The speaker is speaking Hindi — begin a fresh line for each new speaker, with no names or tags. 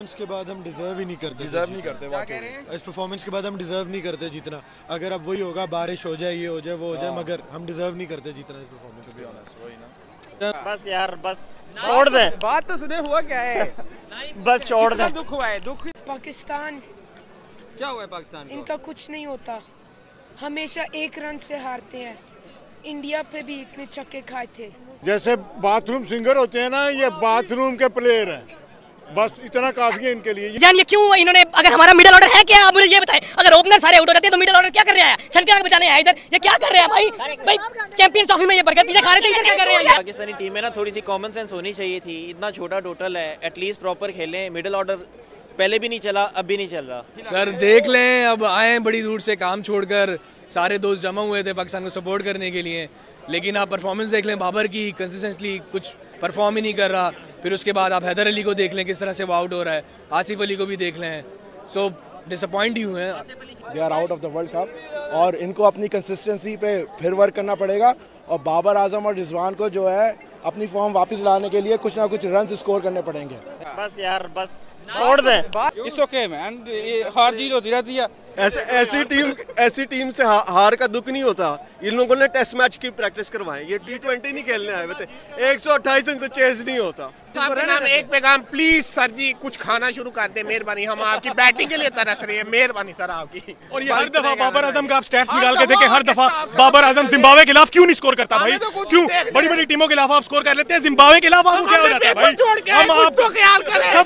के बाद हम डिजर्व ही नहीं करते
डिजर्व नहीं करते वाकई।
इस परफॉर्मेंस के बाद हम डिजर्व नहीं करते जीतना। अगर अब वही होगा बारिश हो जाए ये हो जाए वो हो जाए मगर हम डिजर्व नहीं करते जीतना इस परफॉर्मेंस के बाद।
वही ना।
बस यार बस। छोड़ दे।
बात तो सुने हुआ क्या है?
बस छोड़ दे।
दुख हुआ है? दुख
पाकिस्तान।
क्या हुआ है पाकिस्तान
इनका कुछ नहीं होता। हमेशा एक रन से हारते हैं। इंडिया पे भी इतने छक्के खाए थे।
जैसे बाथरूम सिंगर होते हैं ना ये बाथरूम के प्लेयर हैं। बस इतना काफ़ी है इनके लिए।
जान ये क्यों इन्होंने अगर हमारा मिडिल ऑर्डर है क्या? आप मुझे ये बताएँ अगर ओपनर सारे आउट हो जाते हैं तो मिडिल ऑर्डर क्या कर रहा है? छनके बचाने आया इधर। ये क्या कर रहे हैं भाई? भाई चैंपियंस ट्रॉफी में ये बरकत पीछे खा रहे थे इधर क्या कर रहे हैं?
पाकिस्तानी टीम में ना थोड़ी सी कॉमन सेंस होनी चाहिए थी। इतना छोटा टोटल है एटलीस्ट प्रॉपर खेलें। मिडिल ऑर्डर पहले भी नहीं चला अब भी नहीं चल रहा।
सर देख लें अब आए बड़ी दूर से काम छोड़कर। सारे दोस्त जमा हुए थे पाकिस्तान को सपोर्ट करने के लिए। लेकिन आप परफॉर्मेंस देख लें बाबर की कंसिस्टेंटली कुछ परफॉर्म ही नहीं कर रहा। फिर उसके बाद आप हैदर अली को देख लें किस तरह से वो आउट हो रहा है। आसिफ अली को भी देख लें। सो डिसअपॉइंट ही हुए हैं।
They are out of the world cup और इनको अपनी कंसिस्टेंसी पे फिर वर्क करना पड़ेगा और बाबर आज़म और रिजवान को जो है अपनी फॉर्म वापस लाने के लिए कुछ ना कुछ रन स्कोर करने पड़ेंगे।
बस यार बस। छोड़ दे
इट्स ओके मैन हार जीत होती रहती है।
ऐसे ऐसी टीम ऐसी टीम से हा, हार का दुख नहीं होता। इन लोगों ने टेस्ट मैच की प्रैक्टिस करवाए ये टी ट्वेंटी नहीं खेलने आए हुए थे। एक सौ अट्ठाईस चेस नहीं होता।
आपका नाम एक पैगाम प्लीज़ सर जी कुछ खाना शुरू कर दे मेहरबानी। हम आपकी बैटिंग के लिए तरस रहे हैं। मेहरबानी सर आपकी।
और ये हर दफ़ा बाबर आज़म का आप स्टैट्स निकाल के देखें हर दफ़ा बाबर आज़म जिम्बाब्वे के खिलाफ क्यों नहीं स्कोर करता भाई? क्यों? बड़ी बड़ी टीमों के खिलाफ आप स्कोर कर लेते हैं जिम्बाब्वे के खिलाफ आपको क्या हो जाता है भाई? हम आप
ख्याल करें।